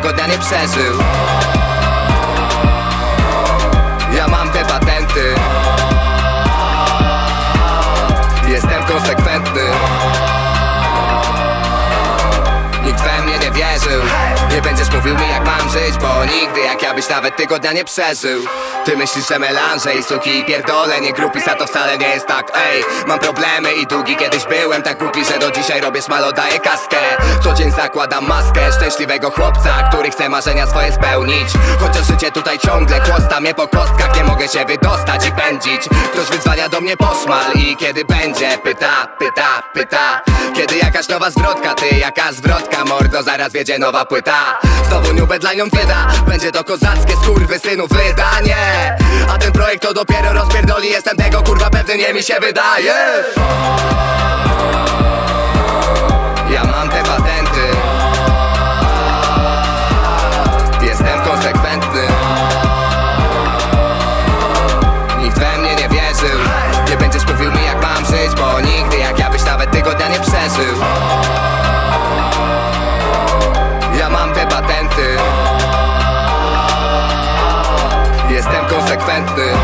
dnia nie przeżył. Ja mam te patenty. Jestem konsekwentny. Nikt we mnie nie wierzył Bo nigdy jak ja byś nawet tygodnia nie przeżył. Ty myślisz, że melanże i suki i pierdolę Nie grupisa to wcale nie jest tak. Ej, mam problemy i długi Kiedyś byłem tak głupi, że do dzisiaj robię smalo Daję kaskę, co dzień zakładam maskę Szczęśliwego chłopca, który chce marzenia swoje spełnić. Chociaż życie tutaj ciągle chłosta mnie po kostkach Nie mogę się wydostać i pędzić. Ktoś wyzwania do mnie poszmal I kiedy będzie? Pyta, pyta, pyta Kiedy jakaś nowa zwrotka, ty jaka zwrotka Mordo, zaraz wiedzie nowa płyta. Znowu niubę dla nią bieda Będzie to kozackie skurwysynu wydanie. A ten projekt to dopiero rozpierdoli Jestem tego kurwa pewny, nie mi się wydaje. Ja mam te patenty. Jestem konsekwentny. Nikt we mnie nie wierzył. Nie będziesz mówił mi jak mam żyć Bo nigdy patenty Jestem konsekwentny